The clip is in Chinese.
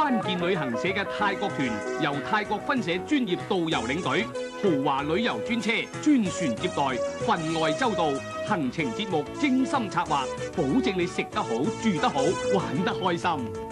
关键旅行社嘅泰国团由泰国分社专业导游领队豪华旅游专车专船接待份外周到行程节目精心策划保证你食得好住得好玩得开心。